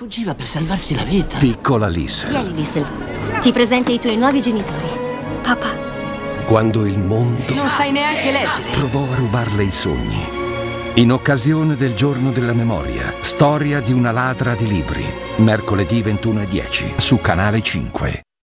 Fuggiva per salvarsi la vita. Piccola Lissel. Vieni, Lissel. Ti presento i tuoi nuovi genitori. Papà. Quando il mondo Non sai neanche leggere. provò a rubarle i sogni. In occasione del giorno della memoria, storia di una ladra di libri. Mercoledì 21.10 su Canale 5.